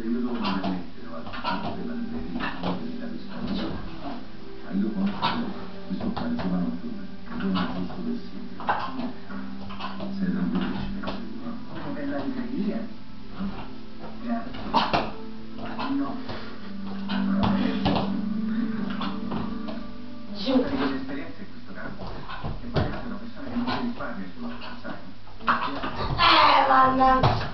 periodo non è mettere al della libreria della risparmio. Ma io conosco questo qua, non è giusto del sito. Sei da un no? di per libreria? In questo poi è una persona che non si risparmia sulla sai? Eh, mannaggia.